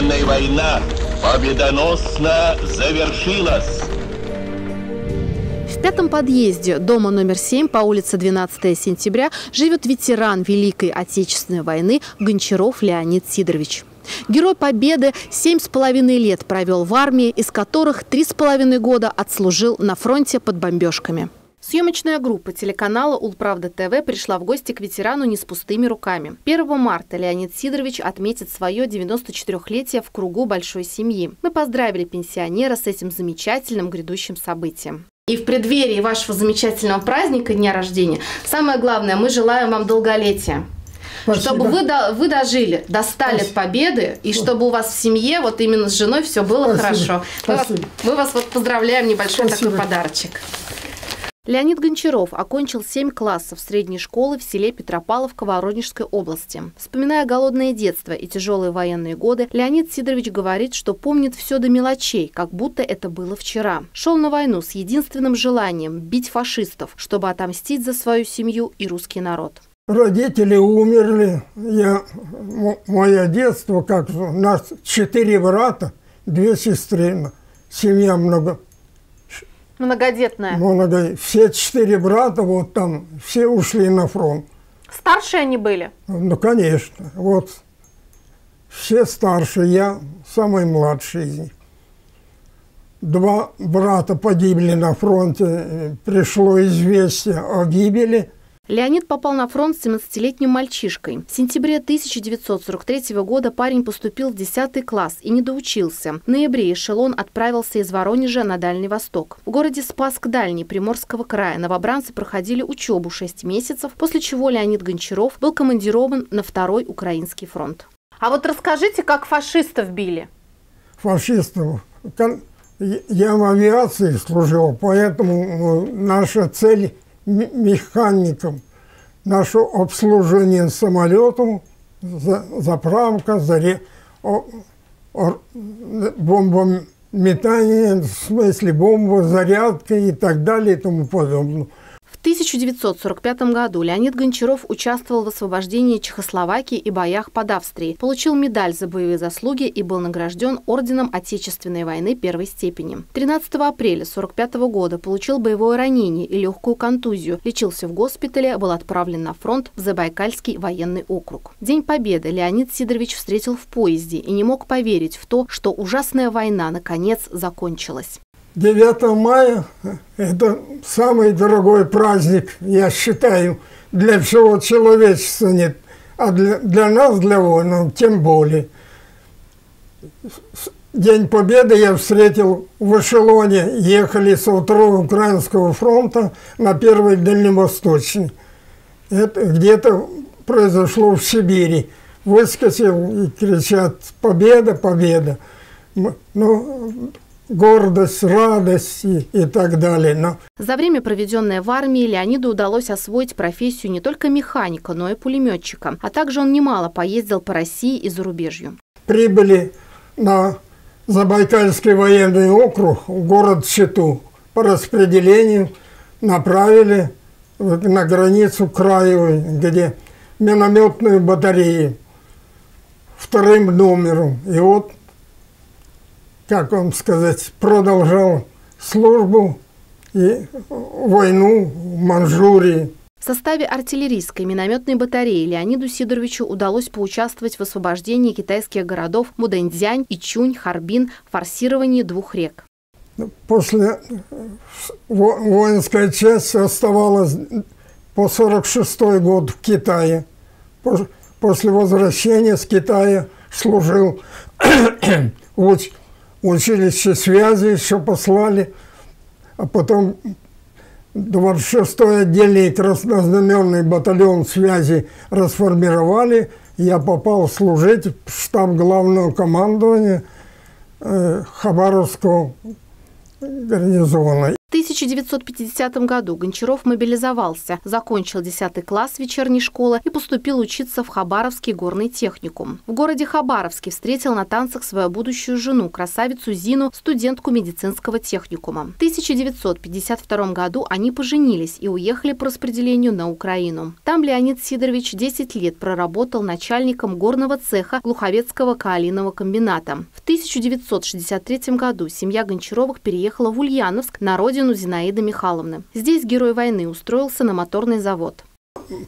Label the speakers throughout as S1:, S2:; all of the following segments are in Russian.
S1: Отечественная война победоносно завершилась.
S2: В пятом подъезде дома номер 7 по улице 12 сентября живет ветеран Великой Отечественной войны Гончаров Леонид Сидорович. Герой Победы семь с половиной лет провел в армии, из которых три с половиной года отслужил на фронте под бомбежками. Съемочная группа телеканала «Улправда ТВ» пришла в гости к ветерану не с пустыми руками. 1 марта Леонид Сидорович отметит свое 94-летие в кругу большой семьи. Мы поздравили пенсионера с этим замечательным грядущим событием. И в преддверии вашего замечательного праздника, дня рождения, самое главное, мы желаем вам долголетия. Спасибо. Чтобы вы, до, вы дожили до 100 лет победы, и чтобы у вас в семье, вот именно с женой, все было Спасибо. хорошо. Мы вас, мы вас вот поздравляем, небольшой Спасибо. такой подарочек. Леонид Гончаров окончил 7 классов средней школы в селе Петропавловка Воронежской области. Вспоминая голодное детство и тяжелые военные годы, Леонид Сидорович говорит, что помнит все до мелочей, как будто это было вчера. Шел на войну с единственным желанием бить фашистов, чтобы отомстить за свою семью и русский народ.
S3: Родители умерли. Я, мое детство, как у нас четыре брата, две сестры, семья много
S2: Многодетная?
S3: Много... Все четыре брата, вот там, все ушли на фронт.
S2: Старшие они были?
S3: Ну, конечно. Вот все старшие, я самый младший из них. Два брата погибли на фронте, пришло известие о гибели –
S2: Леонид попал на фронт с 17-летним мальчишкой. В сентябре 1943 года парень поступил в 10 класс и не доучился. В ноябре эшелон отправился из Воронежа на Дальний Восток. В городе Спасск-Дальний Приморского края новобранцы проходили учебу 6 месяцев, после чего Леонид Гончаров был командирован на Второй Украинский фронт. А вот расскажите, как фашистов били?
S3: Фашистов? Я в авиации служил, поэтому э, наша цель механикам наше обслуживание самолету, заправка, заре, бомбометание, в смысле бомба, зарядка и так далее и тому подобное.
S2: В 1945 году Леонид Гончаров участвовал в освобождении Чехословакии и боях под Австрией, получил медаль за боевые заслуги и был награжден Орденом Отечественной войны первой степени. 13 апреля 1945 года получил боевое ранение и легкую контузию, лечился в госпитале, был отправлен на фронт в Забайкальский военный округ. День Победы Леонид Сидорович встретил в поезде и не мог поверить в то, что ужасная война наконец закончилась.
S3: 9 мая – это самый дорогой праздник, я считаю, для всего человечества нет. А для, для нас, для воинов, тем более. День Победы я встретил в эшелоне, ехали со второго Украинского фронта на первый Дальневосточный. Это где-то произошло в Сибири. Выскочил и кричат «Победа, победа!» Ну, гордость, радость и, и так далее. Но...
S2: За время, проведенное в армии, Леониду удалось освоить профессию не только механика, но и пулеметчика. А также он немало поездил по России и зарубежью.
S3: Прибыли на Забайкальский военный округ, город Читу. По распределению направили на границу краевой, где минометные батареи вторым номером. И вот как вам сказать, продолжал службу и войну в Манчжурии.
S2: В составе артиллерийской минометной батареи Леониду Сидоровичу удалось поучаствовать в освобождении китайских городов Мудэньцзянь, Ичунь, Харбин, форсировании двух рек.
S3: После воинская часть оставалась по 46 год в Китае. После возвращения с Китая служил в училище связи еще послали, а потом 26-й отдельный краснознаменный батальон связи расформировали. Я попал служить в штаб главного командования э, Хабаровского гарнизона.
S2: В 1950 году Гончаров мобилизовался, закончил 10 класс вечерней школы и поступил учиться в Хабаровский горный техникум. В городе Хабаровске встретил на танцах свою будущую жену, красавицу Зину, студентку медицинского техникума. В 1952 году они поженились и уехали по распределению на Украину. Там Леонид Сидорович 10 лет проработал начальником горного цеха Глуховецкого каолинового комбината. В 1963 году семья Гончаровых переехала в Ульяновск на родину родину Зинаиды Михайловны. Здесь герой войны устроился на моторный завод.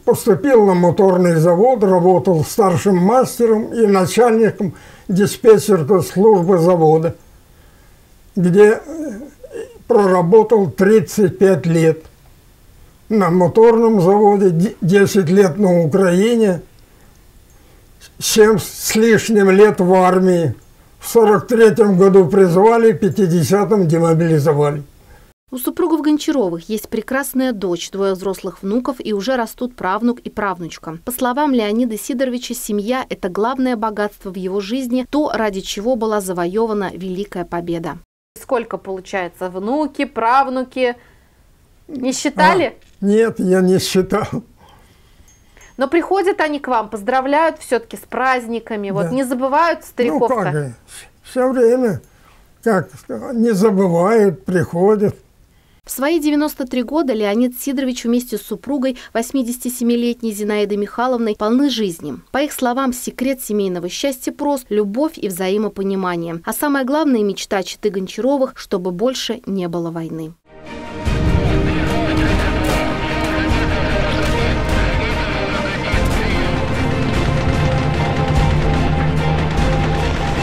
S3: Поступил на моторный завод, работал старшим мастером и начальником диспетчерской службы завода, где э, проработал 35 лет. На моторном заводе 10 лет на Украине, 7 с лишним лет в армии. В 43 году призвали, в 50-м демобилизовали.
S2: У супругов Гончаровых есть прекрасная дочь, двое взрослых внуков и уже растут правнук и правнучка. По словам Леонида Сидоровича, семья – это главное богатство в его жизни, то, ради чего была завоевана Великая Победа. Сколько получается? Внуки, правнуки? Не считали?
S3: А, нет, я не считал.
S2: Но приходят они к вам, поздравляют все-таки с праздниками, да. вот не забывают стариков
S3: Ну как же, все время, как не забывают, приходят.
S2: В свои 93 года Леонид Сидорович вместе с супругой, 87-летней Зинаидой Михайловной, полны жизни. По их словам, секрет семейного счастья прост – любовь и взаимопонимание. А самая главная мечта Читы Гончаровых – чтобы больше не было войны.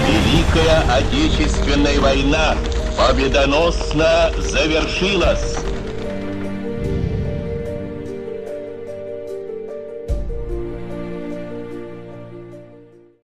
S1: Великая Отечественная война победоносно завершилась.